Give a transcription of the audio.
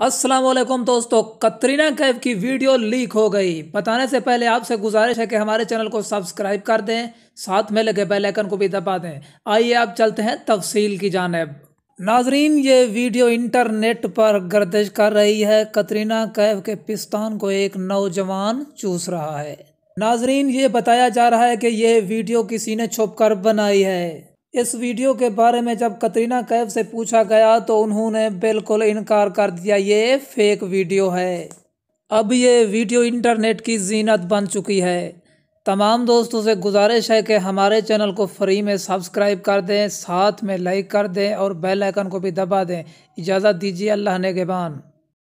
वालेकुम दोस्तों, कतरीना कैफ की वीडियो लीक हो गई। बताने से पहले आपसे गुजारिश है कि हमारे चैनल को सब्सक्राइब कर दें, साथ में लगे बेल आइकन को भी दबा दें। आइए आप चलते हैं तफसील की जानब। नाजरीन, ये वीडियो इंटरनेट पर गर्दिश कर रही है। कतरीना कैफ के पिस्तान को एक नौजवान चूस रहा है। नाजरीन, ये बताया जा रहा है कि ये वीडियो किसी ने छुप कर बनाई है। इस वीडियो के बारे में जब कतरीना कैफ से पूछा गया तो उन्होंने बिल्कुल इनकार कर दिया, ये फेक वीडियो है। अब ये वीडियो इंटरनेट की जीनत बन चुकी है। तमाम दोस्तों से गुजारिश है कि हमारे चैनल को फ्री में सब्सक्राइब कर दें, साथ में लाइक कर दें और बेल आइकन को भी दबा दें। इजाज़त दीजिए अल्लाह ने के बान